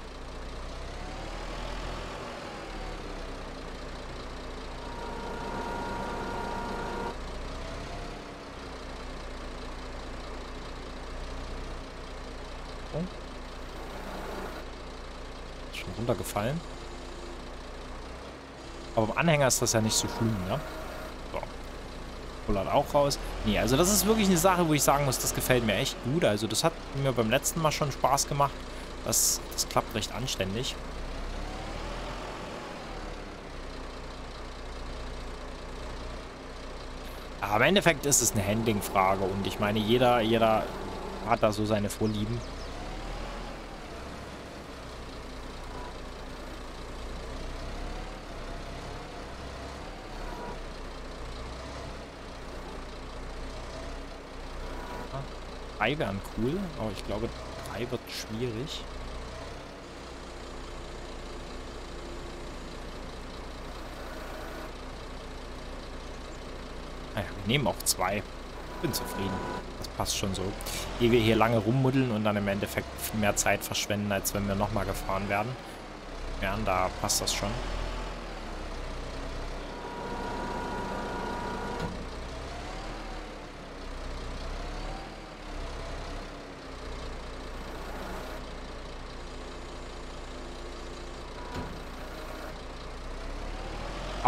Oh. Schon runtergefallen. Aber beim Anhänger ist das ja nicht so schlimm, ne? Pullert auch raus. Nee, also das ist wirklich eine Sache, wo ich sagen muss, das gefällt mir echt gut. Also das hat mir beim letzten Mal schon Spaß gemacht. Das, das klappt recht anständig. Aber im Endeffekt ist es eine Handling-Frage und ich meine, jeder, jeder hat da so seine Vorlieben. Drei wären cool, aber ich glaube, drei wird schwierig. Naja, wir nehmen auch zwei. Bin zufrieden. Das passt schon so. Ehe wir hier lange rummuddeln und dann im Endeffekt mehr Zeit verschwenden, als wenn wir nochmal gefahren werden. Ja, da passt das schon.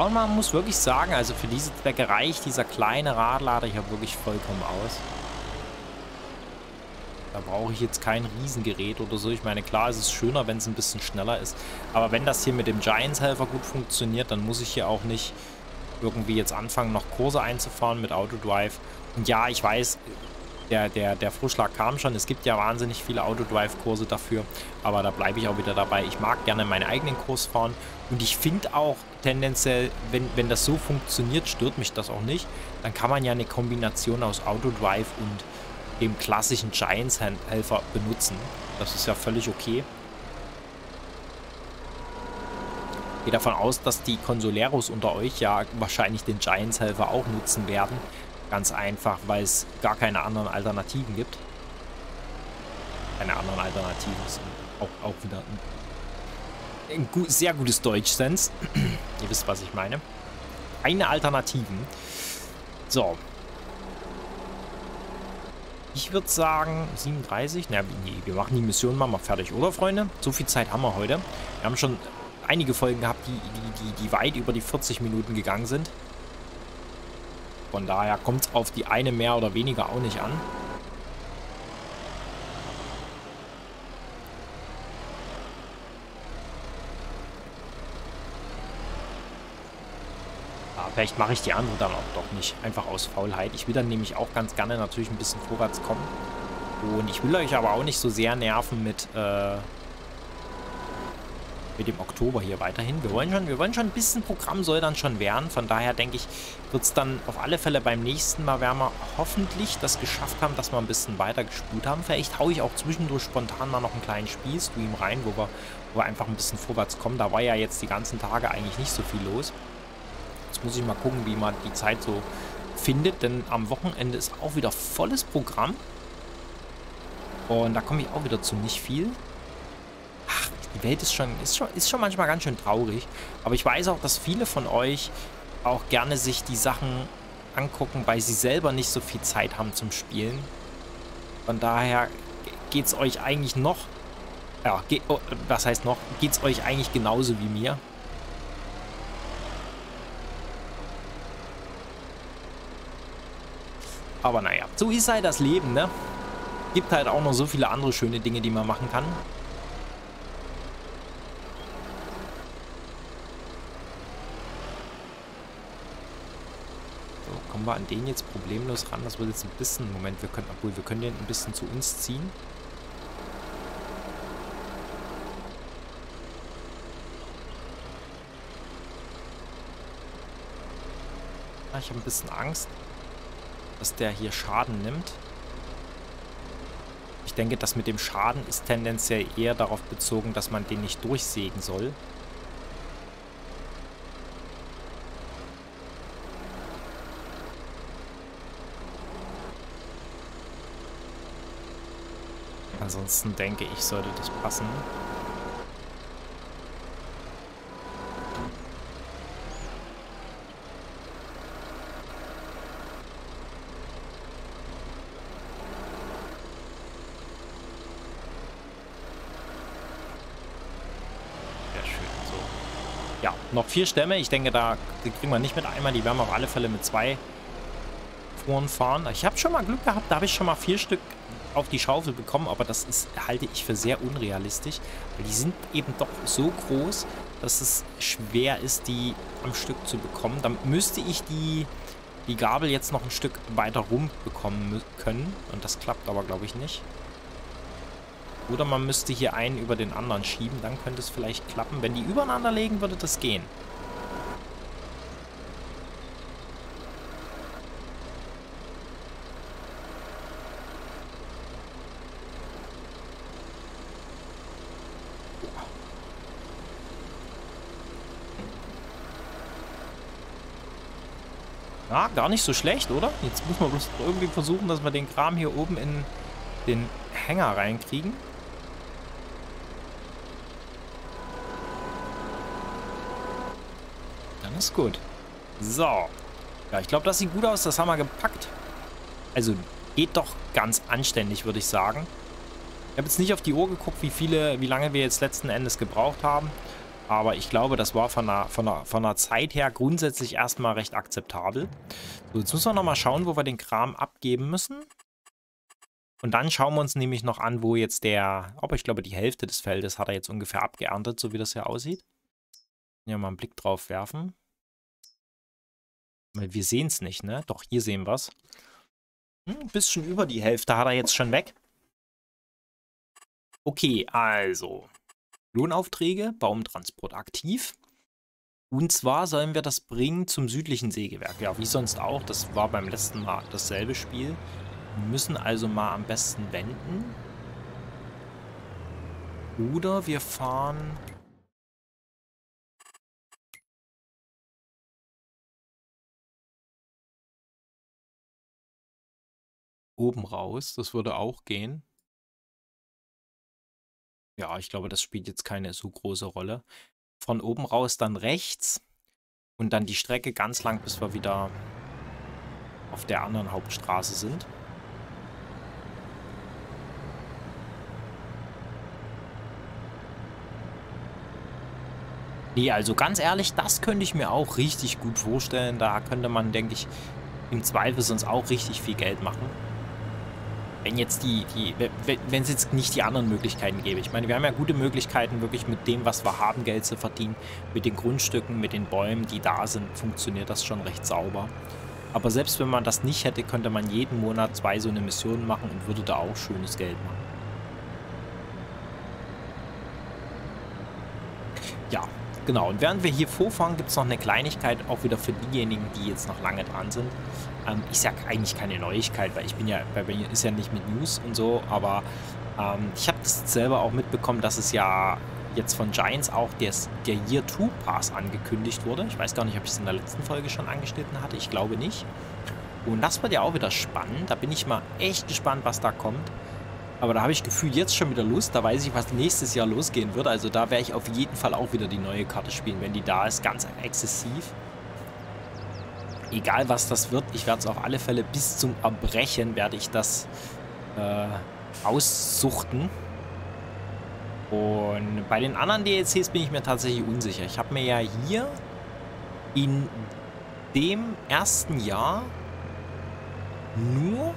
Und man muss wirklich sagen, also für diese Zwecke reicht dieser kleine Radlader hier wirklich vollkommen aus. Da brauche ich jetzt kein Riesengerät oder so. Ich meine, klar, es ist schöner, wenn es ein bisschen schneller ist. Aber wenn das hier mit dem Giants-Helfer gut funktioniert, dann muss ich hier auch nicht irgendwie jetzt anfangen, noch Kurse einzufahren mit Autodrive. Und ja, ich weiß, der, der, der Vorschlag kam schon. Es gibt ja wahnsinnig viele Autodrive-Kurse dafür. Aber da bleibe ich auch wieder dabei. Ich mag gerne meinen eigenen Kurs fahren. Und ich finde auch tendenziell, wenn, wenn das so funktioniert, stört mich das auch nicht. Dann kann man ja eine Kombination aus Autodrive und dem klassischen Giants-Helfer benutzen. Das ist ja völlig okay. Ich gehe davon aus, dass die Consoleros unter euch ja wahrscheinlich den Giants-Helfer auch nutzen werden. Ganz einfach, weil es gar keine anderen Alternativen gibt. Keine anderen Alternativen auch, auch wieder ein gut, sehr gutes Deutschsens. Ihr wisst, was ich meine. Eine Alternativen. So. Ich würde sagen, 37. Na, wir machen die Mission mal, mal fertig, oder, Freunde? So viel Zeit haben wir heute. Wir haben schon einige Folgen gehabt, die, die, die, die weit über die 40 Minuten gegangen sind. Von daher kommt es auf die eine mehr oder weniger auch nicht an. Vielleicht mache ich die andere dann auch doch nicht. Einfach aus Faulheit. Ich will dann nämlich auch ganz gerne natürlich ein bisschen vorwärts kommen. Und ich will euch aber auch nicht so sehr nerven mit, äh, mit dem Oktober hier weiterhin. Wir wollen schon, wir wollen schon ein bisschen Programm soll dann schon werden. Von daher denke ich, wird es dann auf alle Fälle beim nächsten Mal, werden wir hoffentlich das geschafft haben, dass wir ein bisschen weiter gespult haben. Vielleicht haue ich auch zwischendurch spontan mal noch einen kleinen Spielstream rein, wo wir, wo wir einfach ein bisschen vorwärts kommen. Da war ja jetzt die ganzen Tage eigentlich nicht so viel los. Jetzt muss ich mal gucken, wie man die Zeit so findet, denn am Wochenende ist auch wieder volles Programm. Und da komme ich auch wieder zu nicht viel. Die Welt ist schon, ist, schon, ist schon manchmal ganz schön traurig. Aber ich weiß auch, dass viele von euch auch gerne sich die Sachen angucken, weil sie selber nicht so viel Zeit haben zum Spielen. Von daher geht es euch eigentlich noch, ja, geht, oh, was heißt noch, geht es euch eigentlich genauso wie mir. Aber naja, so ist halt das Leben, ne? Gibt halt auch noch so viele andere schöne Dinge, die man machen kann. So, kommen wir an den jetzt problemlos ran. Das wird jetzt ein bisschen... Moment, wir können... Obwohl, wir können den ein bisschen zu uns ziehen. Ah, ich habe ein bisschen Angst dass der hier Schaden nimmt. Ich denke, das mit dem Schaden ist tendenziell eher darauf bezogen, dass man den nicht durchsägen soll. Ansonsten denke ich, sollte das passen. noch vier Stämme. Ich denke, da kriegen wir nicht mit einmal. Die werden wir auf alle Fälle mit zwei Foren fahren. Ich habe schon mal Glück gehabt. Da habe ich schon mal vier Stück auf die Schaufel bekommen, aber das ist, halte ich für sehr unrealistisch, weil die sind eben doch so groß, dass es schwer ist, die am Stück zu bekommen. Dann müsste ich die, die Gabel jetzt noch ein Stück weiter rum bekommen können und das klappt aber, glaube ich, nicht. Oder man müsste hier einen über den anderen schieben, dann könnte es vielleicht klappen. Wenn die übereinander legen, würde das gehen. Ja, gar nicht so schlecht, oder? Jetzt muss man bloß irgendwie versuchen, dass wir den Kram hier oben in den Hänger reinkriegen. Dann ist gut. So. Ja, ich glaube, das sieht gut aus. Das haben wir gepackt. Also, geht doch ganz anständig, würde ich sagen. Ich habe jetzt nicht auf die Uhr geguckt, wie viele, wie lange wir jetzt letzten Endes gebraucht haben. Aber ich glaube, das war von der, von der, von der Zeit her grundsätzlich erstmal recht akzeptabel. So, jetzt müssen wir nochmal schauen, wo wir den Kram abgeben müssen. Und dann schauen wir uns nämlich noch an, wo jetzt der, aber ich glaube, die Hälfte des Feldes hat er jetzt ungefähr abgeerntet, so wie das hier aussieht. Ja, mal einen Blick drauf werfen. Weil wir sehen es nicht, ne? Doch, hier sehen wir es. Hm, ein bisschen über die Hälfte hat er jetzt schon weg. Okay, also. Lohnaufträge, Baumtransport aktiv. Und zwar sollen wir das bringen zum südlichen Sägewerk. Ja, wie sonst auch. Das war beim letzten Mal dasselbe Spiel. Wir müssen also mal am besten wenden. Oder wir fahren... Oben raus. Das würde auch gehen. Ja, ich glaube, das spielt jetzt keine so große Rolle. Von oben raus dann rechts und dann die Strecke ganz lang, bis wir wieder auf der anderen Hauptstraße sind. Nee, also ganz ehrlich, das könnte ich mir auch richtig gut vorstellen. Da könnte man, denke ich, im Zweifel sonst auch richtig viel Geld machen wenn jetzt die, die wenn es jetzt nicht die anderen Möglichkeiten gäbe. Ich meine, wir haben ja gute Möglichkeiten, wirklich mit dem, was wir haben, Geld zu verdienen. Mit den Grundstücken, mit den Bäumen, die da sind, funktioniert das schon recht sauber. Aber selbst wenn man das nicht hätte, könnte man jeden Monat zwei so eine Mission machen und würde da auch schönes Geld machen. Ja, genau. Und während wir hier vorfahren, gibt es noch eine Kleinigkeit, auch wieder für diejenigen, die jetzt noch lange dran sind. Ähm, ich sage eigentlich keine Neuigkeit, weil ich bin ja, bei mir ist ja nicht mit News und so, aber ähm, ich habe das selber auch mitbekommen, dass es ja jetzt von Giants auch der, der Year 2 Pass angekündigt wurde. Ich weiß gar nicht, ob ich es in der letzten Folge schon angeschnitten hatte. Ich glaube nicht. Und das wird ja auch wieder spannend. Da bin ich mal echt gespannt, was da kommt. Aber da habe ich gefühlt jetzt schon wieder Lust. Da weiß ich, was nächstes Jahr losgehen wird. Also da werde ich auf jeden Fall auch wieder die neue Karte spielen, wenn die da ist. Ganz exzessiv egal was das wird, ich werde es auf alle Fälle bis zum Erbrechen werde ich das äh, aussuchten. Und bei den anderen DLCs bin ich mir tatsächlich unsicher. Ich habe mir ja hier in dem ersten Jahr nur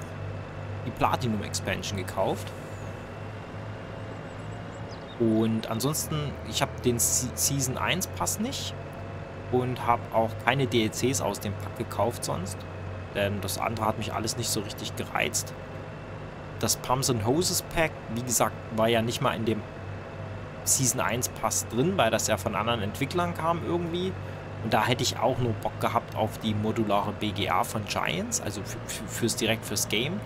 die Platinum Expansion gekauft. Und ansonsten, ich habe den Season 1 Pass nicht und habe auch keine DLCs aus dem Pack gekauft sonst. Denn das andere hat mich alles nicht so richtig gereizt. Das Pumps and Hoses Pack, wie gesagt, war ja nicht mal in dem Season 1 Pass drin, weil das ja von anderen Entwicklern kam irgendwie. Und da hätte ich auch nur Bock gehabt auf die modulare BGA von Giants, also fürs direkt fürs Game.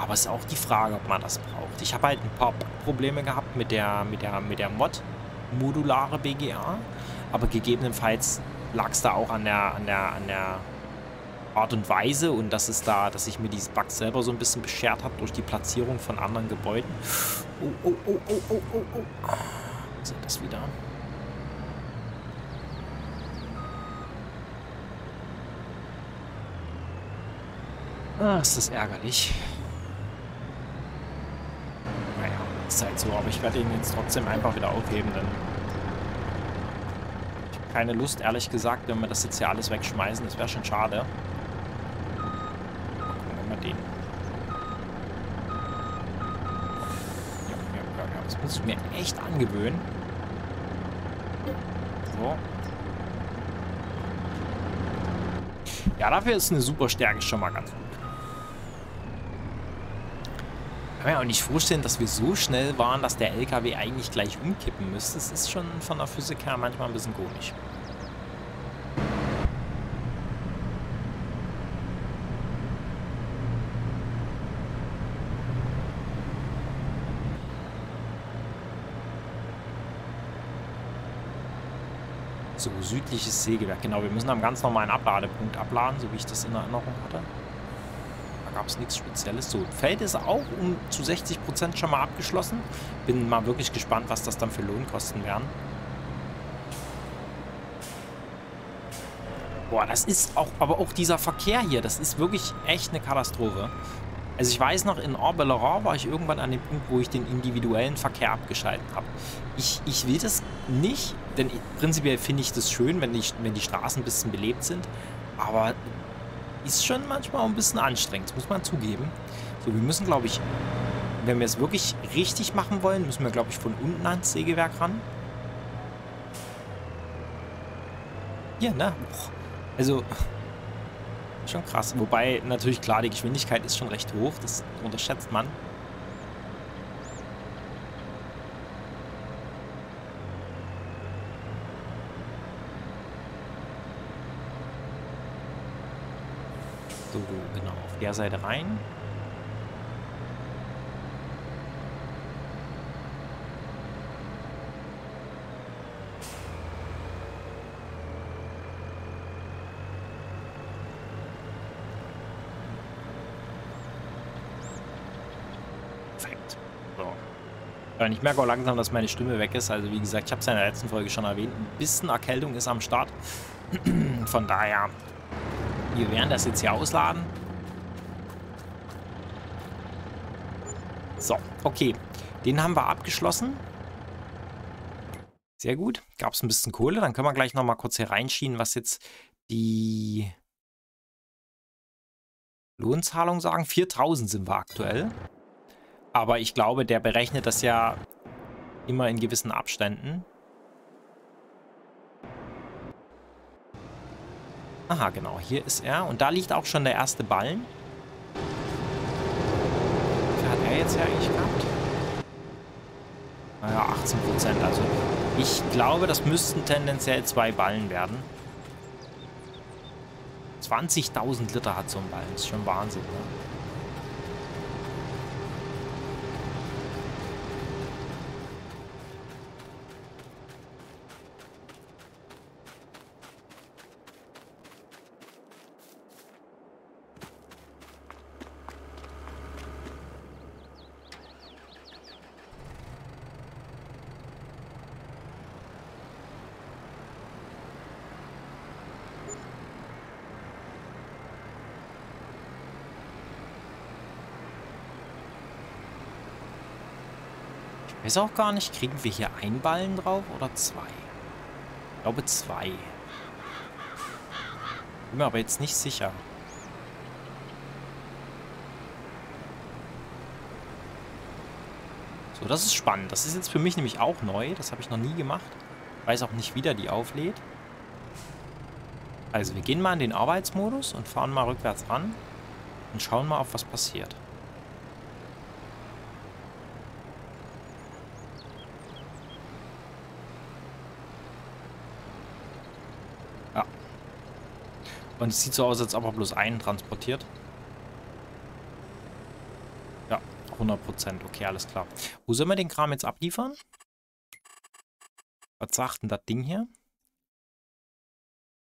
Aber es ist auch die Frage, ob man das braucht. Ich habe halt ein paar Probleme gehabt mit der, mit der, mit der Mod modulare BGA. Aber gegebenenfalls lag es da auch an der, an der, an der Art und Weise und dass es da, dass ich mir dieses Bug selber so ein bisschen beschert habe durch die Platzierung von anderen Gebäuden. Oh, oh, oh, oh, oh, oh, oh. Was ist das wieder? Ah, ist das ärgerlich. Naja, ist so, aber ich werde ihn jetzt trotzdem einfach wieder aufheben, denn keine Lust, ehrlich gesagt, wenn wir das jetzt hier alles wegschmeißen. Das wäre schon schade. Gucken, wir den. muss ich mir echt angewöhnen. So. Ja, dafür ist eine super Stärke schon mal ganz gut. Ich kann mir auch nicht vorstellen, dass wir so schnell waren, dass der LKW eigentlich gleich umkippen müsste. Das ist schon von der Physik her manchmal ein bisschen komisch. So, südliches Sägewerk. Genau, wir müssen am ganz normalen Abladepunkt abladen, so wie ich das in Erinnerung hatte. Gab es nichts Spezielles. So, Feld ist auch um zu 60% schon mal abgeschlossen. Bin mal wirklich gespannt, was das dann für Lohnkosten werden. Boah, das ist auch, aber auch dieser Verkehr hier, das ist wirklich echt eine Katastrophe. Also ich weiß noch, in Orbellerin war ich irgendwann an dem Punkt, wo ich den individuellen Verkehr abgeschaltet habe. Ich, ich will das nicht, denn prinzipiell finde ich das schön, wenn die, wenn die Straßen ein bisschen belebt sind. Aber ist schon manchmal ein bisschen anstrengend, das muss man zugeben. So, wir müssen, glaube ich, wenn wir es wirklich richtig machen wollen, müssen wir, glaube ich, von unten ans Sägewerk ran. Hier, ne? Also, Schon krass. Wobei natürlich klar, die Geschwindigkeit ist schon recht hoch. Das unterschätzt man. So, genau. Auf der Seite rein. Und ich merke auch langsam, dass meine Stimme weg ist. Also wie gesagt, ich habe es in der letzten Folge schon erwähnt. Ein bisschen Erkältung ist am Start. Von daher, wir werden das jetzt hier ausladen. So, okay. Den haben wir abgeschlossen. Sehr gut. Gab es ein bisschen Kohle. Dann können wir gleich nochmal kurz hier reinschieben, was jetzt die Lohnzahlung sagen. 4000 sind wir aktuell. Aber ich glaube, der berechnet das ja immer in gewissen Abständen. Aha, genau. Hier ist er. Und da liegt auch schon der erste Ballen. Wie viel hat er jetzt hier eigentlich gehabt? Naja, 18 Prozent. Also ich glaube, das müssten tendenziell zwei Ballen werden. 20.000 Liter hat so ein Ballen. Das ist schon Wahnsinn, ne? Weiß auch gar nicht, kriegen wir hier ein Ballen drauf oder zwei? Ich glaube zwei. Bin mir aber jetzt nicht sicher. So, das ist spannend. Das ist jetzt für mich nämlich auch neu. Das habe ich noch nie gemacht. Weiß auch nicht, wie der die auflädt. Also, wir gehen mal in den Arbeitsmodus und fahren mal rückwärts ran und schauen mal, auf was passiert. Und es sieht so aus, als ob er bloß einen transportiert. Ja, 100%. Okay, alles klar. Wo sollen wir den Kram jetzt abliefern? Was sagt denn das Ding hier?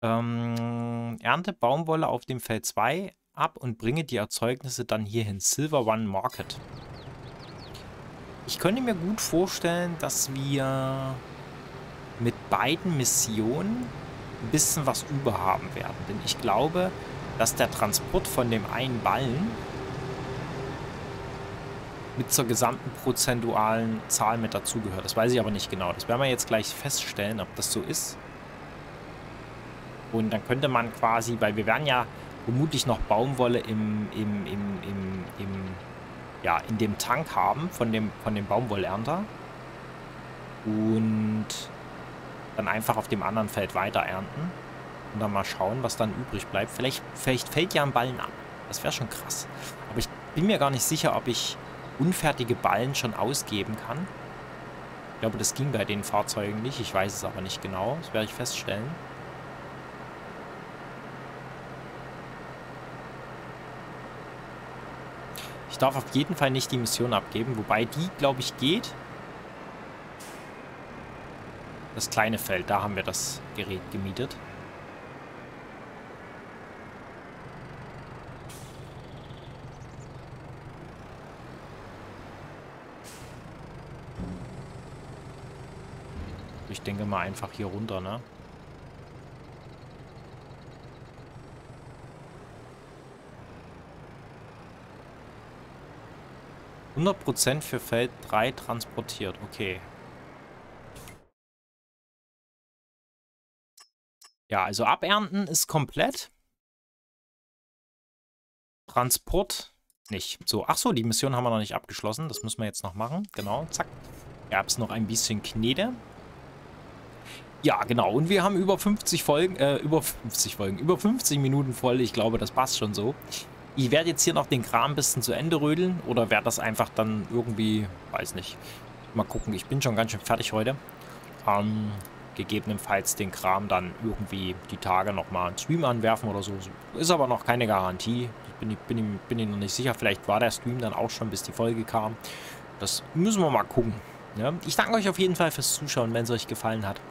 Ähm, ernte Baumwolle auf dem Feld 2 ab und bringe die Erzeugnisse dann hierhin. Silver One Market. Ich könnte mir gut vorstellen, dass wir mit beiden Missionen ein bisschen was überhaben werden. Denn ich glaube, dass der Transport von dem einen Ballen mit zur gesamten prozentualen Zahl mit dazugehört. Das weiß ich aber nicht genau. Das werden wir jetzt gleich feststellen, ob das so ist. Und dann könnte man quasi, weil wir werden ja vermutlich noch Baumwolle im, im, im, im, im ja, in dem Tank haben von dem, von dem Baumwollernter. Und dann einfach auf dem anderen Feld weiter ernten. Und dann mal schauen, was dann übrig bleibt. Vielleicht, vielleicht fällt ja ein Ballen ab. Das wäre schon krass. Aber ich bin mir gar nicht sicher, ob ich unfertige Ballen schon ausgeben kann. Ich glaube, das ging bei den Fahrzeugen nicht. Ich weiß es aber nicht genau. Das werde ich feststellen. Ich darf auf jeden Fall nicht die Mission abgeben, wobei die, glaube ich, geht. Das kleine Feld, da haben wir das Gerät gemietet. Ich denke mal einfach hier runter, ne? Prozent für Feld 3 transportiert. Okay. Ja, also abernten ist komplett. Transport nicht. So, ach so, die Mission haben wir noch nicht abgeschlossen. Das müssen wir jetzt noch machen. Genau, zack. Gab es noch ein bisschen Knete. Ja, genau. Und wir haben über 50 Folgen, äh, über 50 Folgen, über 50 Minuten voll. Ich glaube, das passt schon so. Ich werde jetzt hier noch den Kram ein bisschen zu Ende rödeln oder werde das einfach dann irgendwie, weiß nicht. Mal gucken, ich bin schon ganz schön fertig heute. Ähm, gegebenenfalls den Kram dann irgendwie die Tage nochmal einen Stream anwerfen oder so. Ist aber noch keine Garantie. Ich bin, bin, bin, bin noch nicht sicher. Vielleicht war der Stream dann auch schon, bis die Folge kam. Das müssen wir mal gucken. Ja, ich danke euch auf jeden Fall fürs Zuschauen, wenn es euch gefallen hat.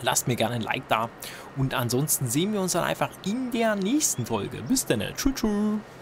Lasst mir gerne ein Like da. Und ansonsten sehen wir uns dann einfach in der nächsten Folge. Bis dann. Tschüss. tschüss.